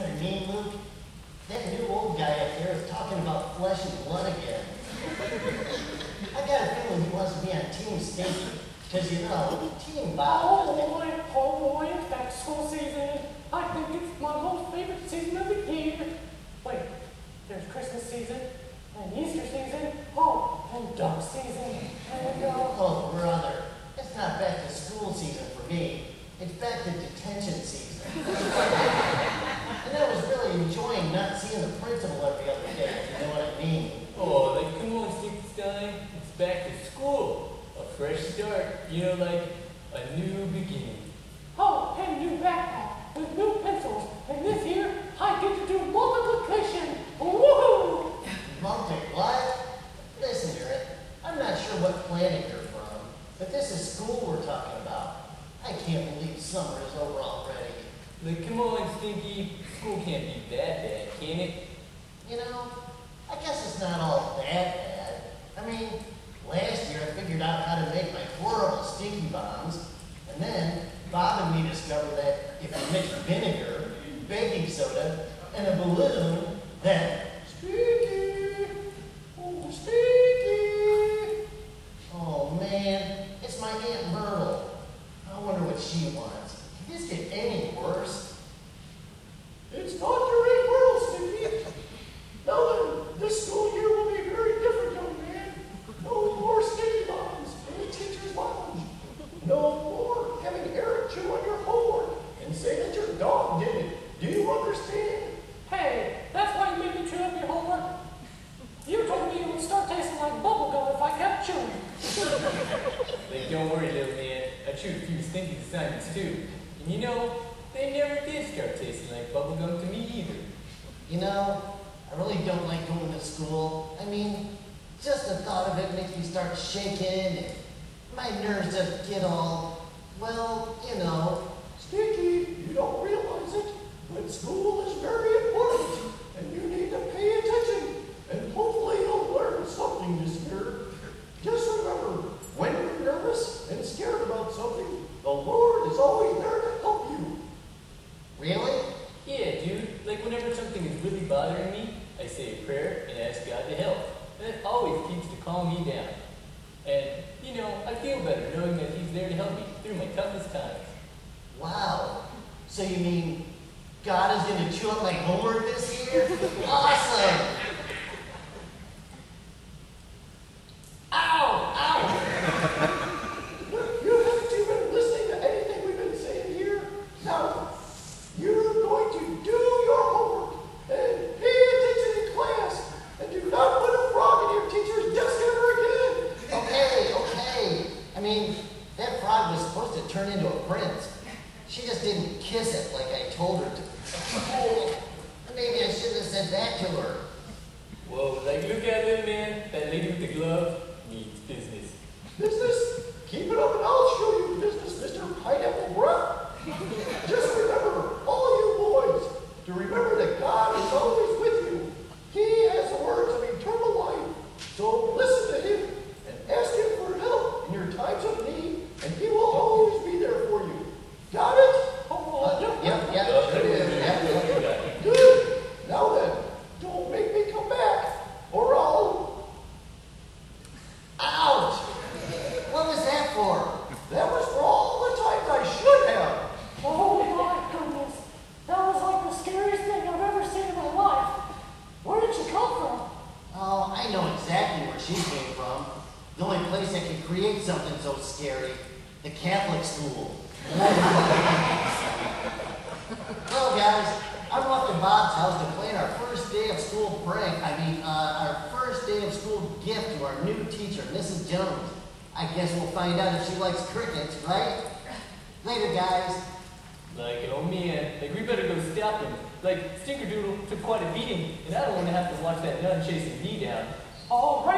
I mean, Luke? That new old guy up there is talking about flesh and blood again. I got a feeling he wants to be on Team Stinky. Because, you know, Team Bob. Oh boy, oh boy, it's back to school season. I think it's my most favorite season of the year. Wait, there's Christmas season, and Easter season, oh, and duck season, and uh, Oh, brother. It's not back to school season for me. It's back to detention season. and I was really enjoying not seeing the principal every other day, if you know what I mean. Oh, like, come on, Stinkenstein. It's back to school. A fresh start. You know, like a new beginning. oh, and new backpack with new pencils. And this year, I get to do multiplication. Woohoo! Multi what? Listen, Garrett, I'm not sure what planet you're from, but this is school we're talking about. I can't believe summer is over already. Like, come on, Stinky. School can't be that bad, can it? You know, I guess it's not all that bad. I mean, last year I figured out how to make my horrible stinky bombs, and then Bob and me discovered that if you mix vinegar, baking soda, and a balloon, then stinky, oh stinky. Oh man, it's my Aunt Myrtle. I wonder what she wants. Can this get any worse? It's not your Aunt Myrtle, Stinky. Now then, this school year will be very different, young man. No more sticky bombs in the teacher's lounge. No more having Eric chew on your homework and say that your dog did it. Do you understand? Hey, that's why you made me chew up your homework. You told me it would start tasting like bubblegum if I kept chewing. Don't worry, little man. I chewed a few stinky assignments too. And you know, they never did start tasting like bubblegum to me either. You know, I really don't like going to school. I mean, just the thought of it makes me start shaking and my nerves just get all, well, you know. Stinky, you don't realize it, but school is very important, and you need to pay attention, and hopefully you'll learn something this year. Just remember, when you're nervous and scared about something, the Lord is always there to help you. Really? Yeah, dude. Like, whenever something is really bothering me, I say a prayer and ask God to help. And it always keeps to calm me down. And, you know, I feel better knowing that He's there to help me through my toughest times. Wow. So you mean God is going to chew up my homework this year? Awesome. Ow! Ow! You haven't even listening to anything we've been saying here. Now, you're going to do your homework and pay attention in class, and do not put a frog in your teacher's desk ever again. Okay, okay. I mean, that frog was supposed to turn into a prince. She just didn't kiss it like I told her to. Oh, maybe I shouldn't have said that to her. Whoa, like, look at it, man. That lady with the glove business. Business, keep it up and I'll show you business, Mr. Pineapple Breath. Just remember, all you boys, to remember that God is always with you. He has the words of eternal life. So listen to him and ask him for help in your times of need, and he will always be there for you. Got it? Oh, Yep, yep, yep, sure is. Yep. Good. Now then, don't make me come back, or I'll. Ouch! What was that for? That was for all the times I should have. oh my goodness. That was like the scariest thing I've ever seen in my life. Where did she come from? Oh, I know exactly where she came from. The only place that could create something so scary. The Catholic school. well, guys, I'm off to Bob's house to plan our first day of school prank. I mean, uh, our first day of school gift to our new teacher, Mrs. Jones. I guess we'll find out if she likes crickets, right? Later, guys. Like, oh man, like, we better go stop him. Like, Stinkerdoodle took quite a beating, and I don't want to have to watch that nun chasing me down. Oh, right